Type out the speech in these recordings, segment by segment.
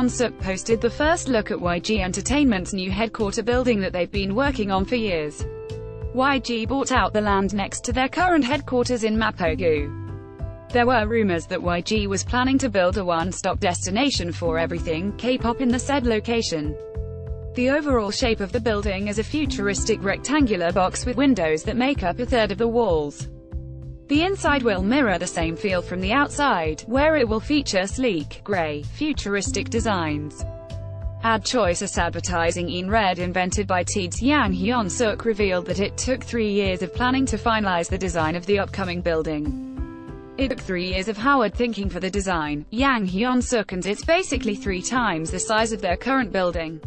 Hyun-suk posted the first look at YG Entertainment's new headquarter building that they've been working on for years. YG bought out the land next to their current headquarters in Mapogu. There were rumors that YG was planning to build a one-stop destination for everything K-pop in the said location. The overall shape of the building is a futuristic rectangular box with windows that make up a third of the walls. The inside will mirror the same feel from the outside, where it will feature sleek, grey, futuristic designs. Ad Choice advertising in red invented by Teeds Yang Hyun-suk revealed that it took three years of planning to finalize the design of the upcoming building. It took three years of Howard thinking for the design, Yang Hyun-suk and it's basically three times the size of their current building.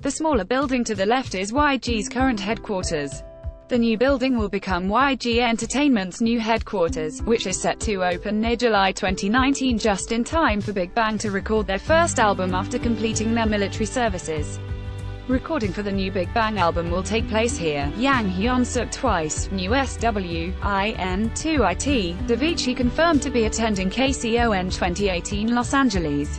The smaller building to the left is YG's current headquarters. The new building will become YG Entertainment's new headquarters, which is set to open near July 2019 just in time for Big Bang to record their first album after completing their military services. Recording for the new Big Bang album will take place here. Yang Hyun-suk twice, new SWIN2IT, Davichi confirmed to be attending KCON 2018 Los Angeles.